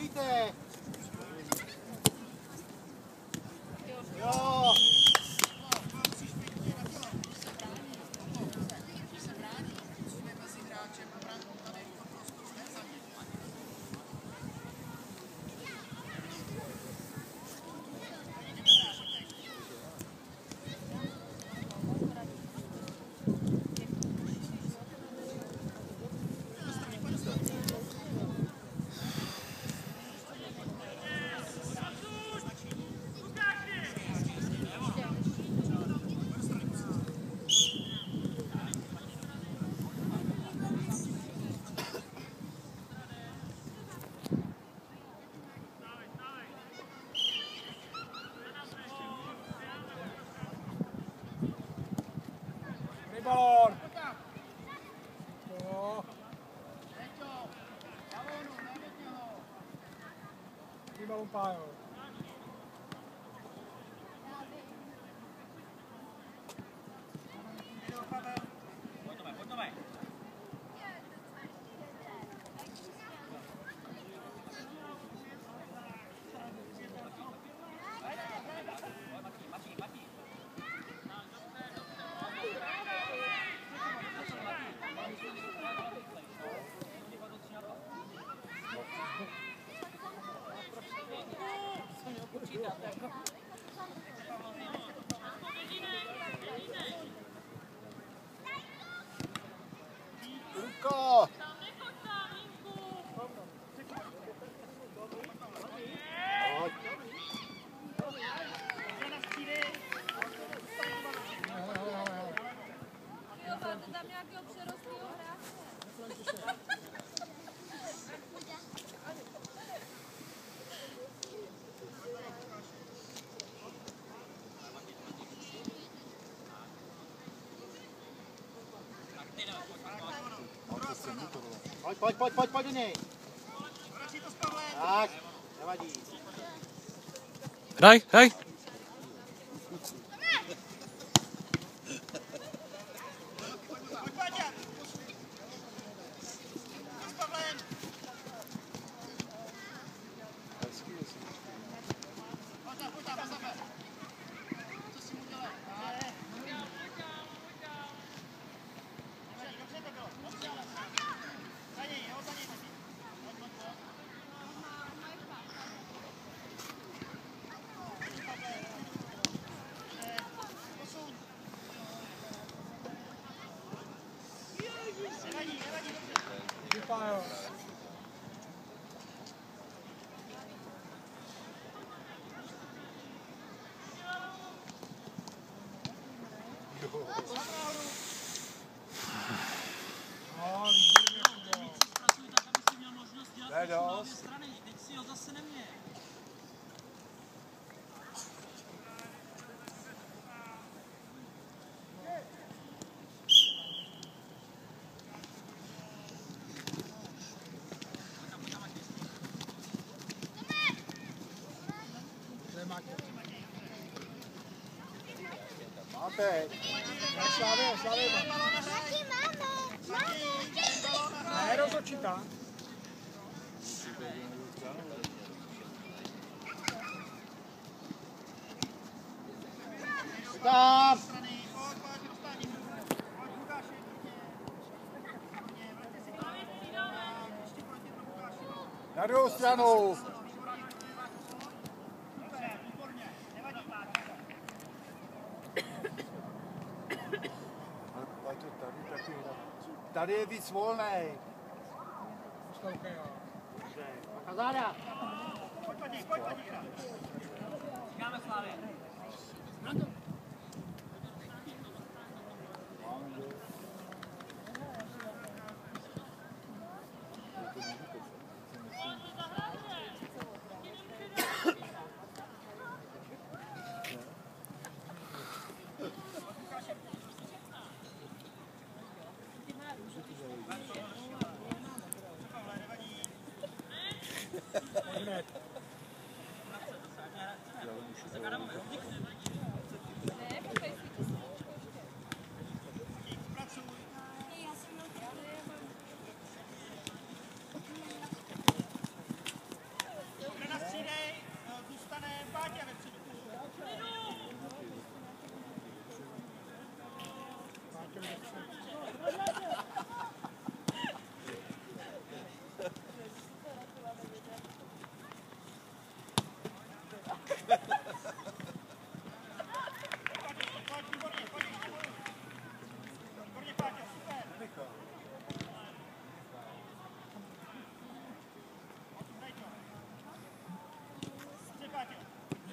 Stój there. bio. Pojď, pojď, pojď, pojď, do něj. Tak, nevadí. Hraj, hraj. No, výborně, Kubo. To je dost. To je Máte. Slávě, Slávě. Taky máme. Tam. Na druhou stranu. Ale to tady taky Tady je víc volnej. Poslouchej, jo. Kazáda. Sekarang.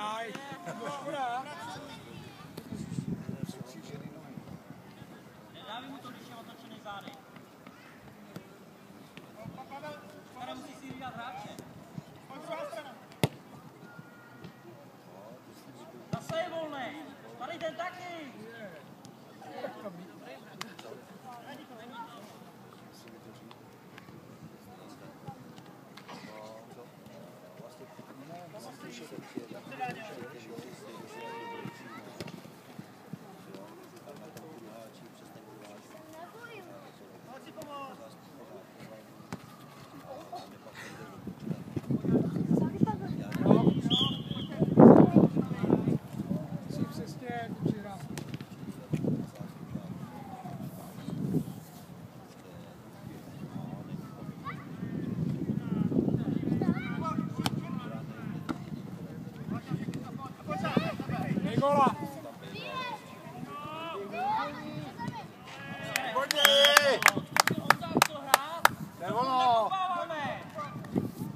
guy. góla! Výborně! Nevolno!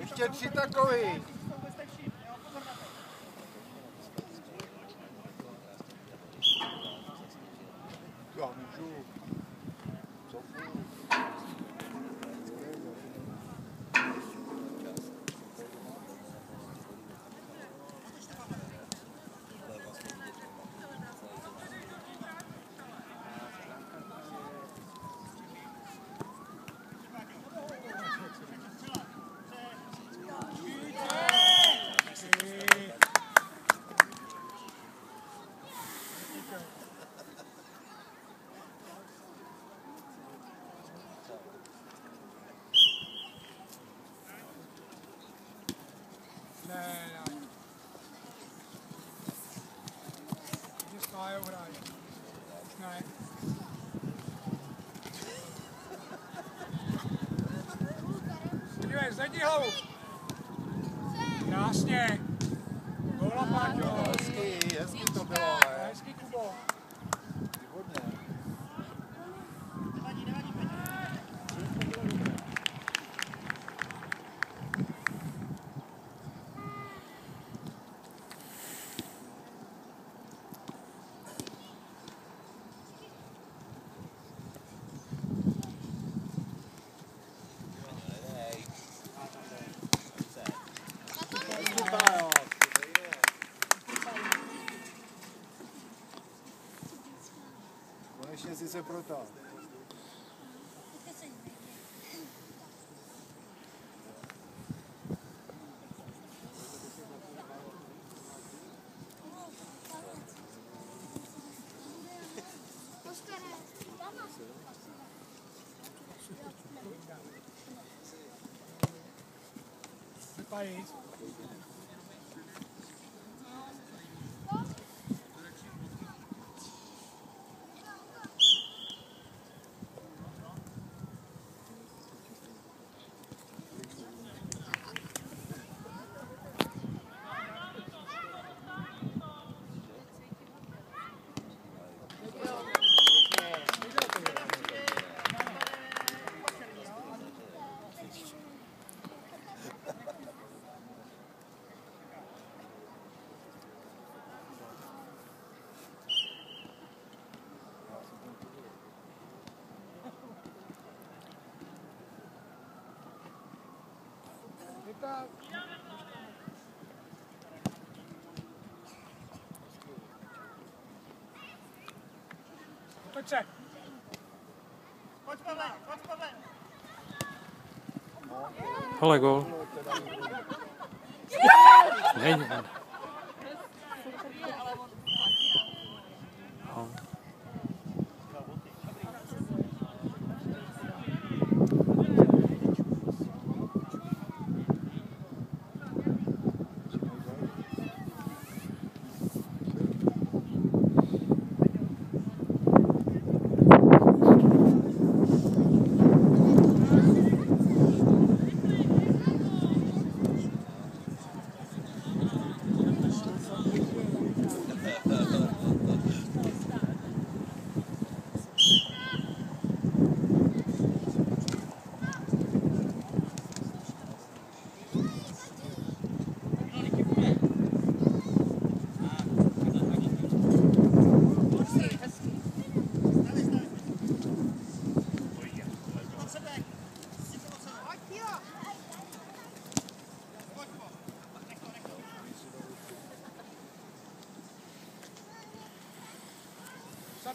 Ještě tři takový! Jdi ho! Krásně! se prodal. País. Pojďte. Pojď Pavle, pojď Pavle. Hele gol. Není.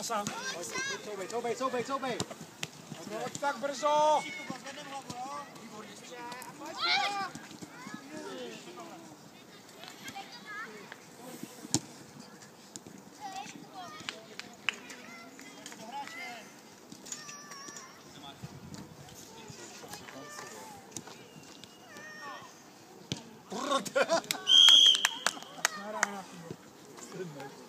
Hasa. Couvej, couvej, couvej, couvej. No, tak brzo. Good night.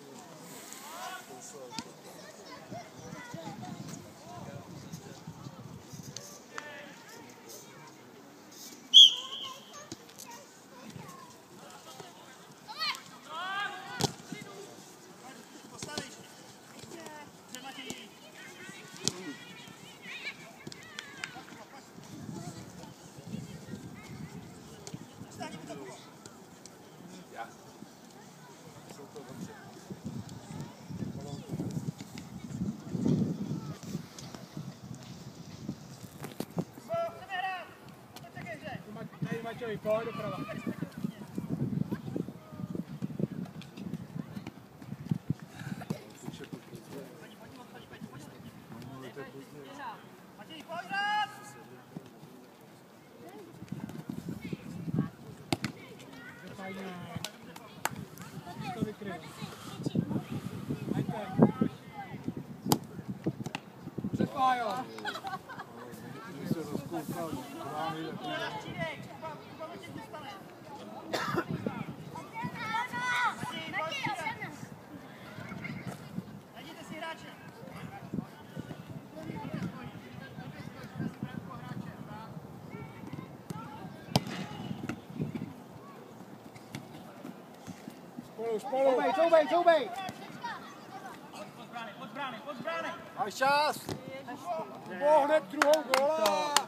bate o empório para lá. Coubej, coubej, coubej! Podbrany, podbrany, podbrany! A čas! Boh hned druhou gola!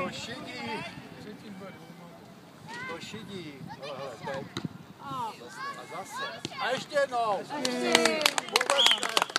to šidí. To šidí. Hele, teď. A zase. A ještě jednou. Vůbec ne.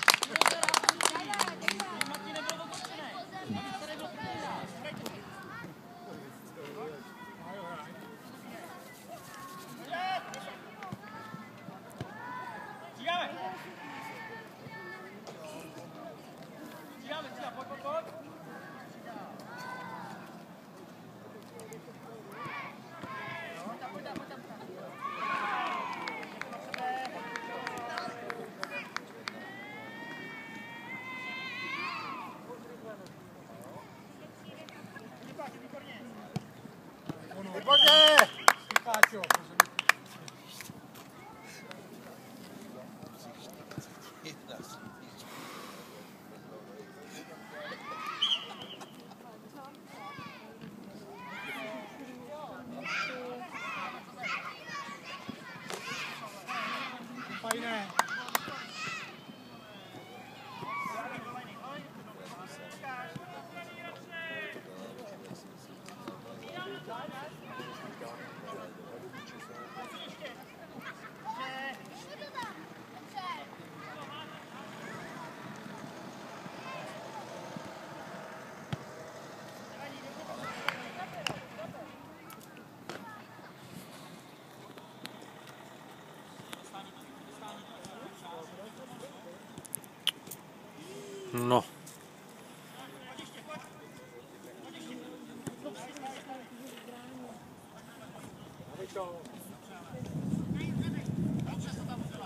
No,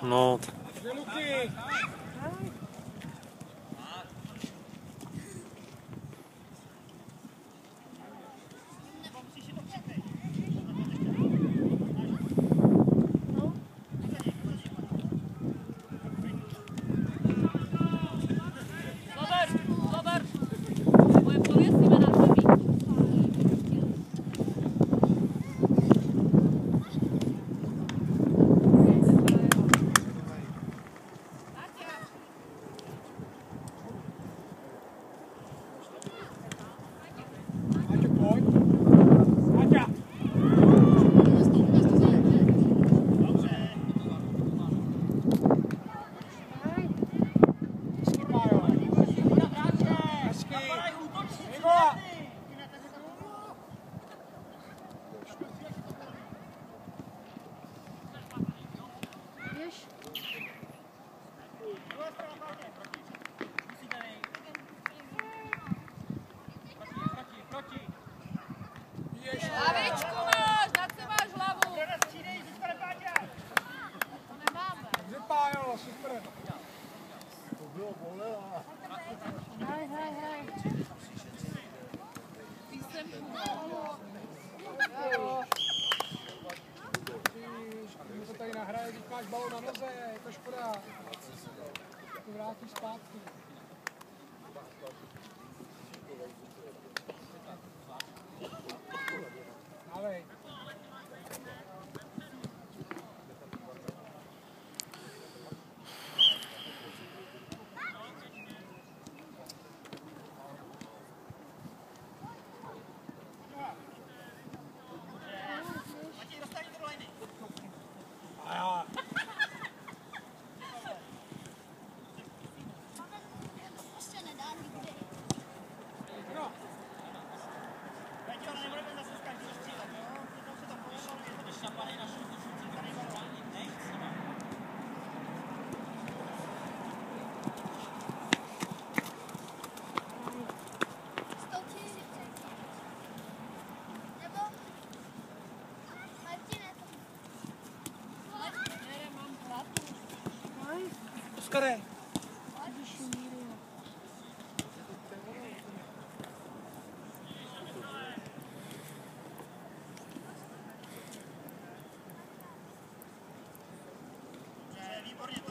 no, tak To vrátíš Oskare. výborně,